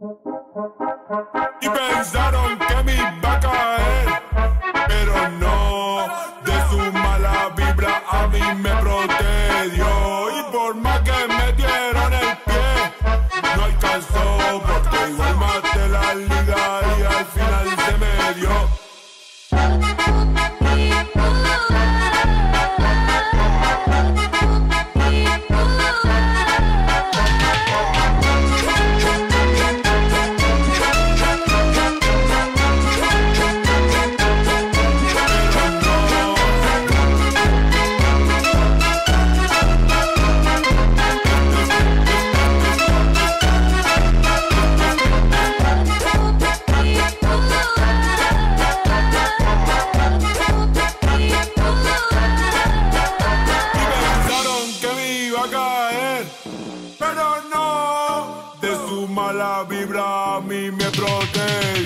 Y pensaron que me iba a caer, pero no. De su mala vibra a mí me protedió. Su mala vibra a mí me protegió.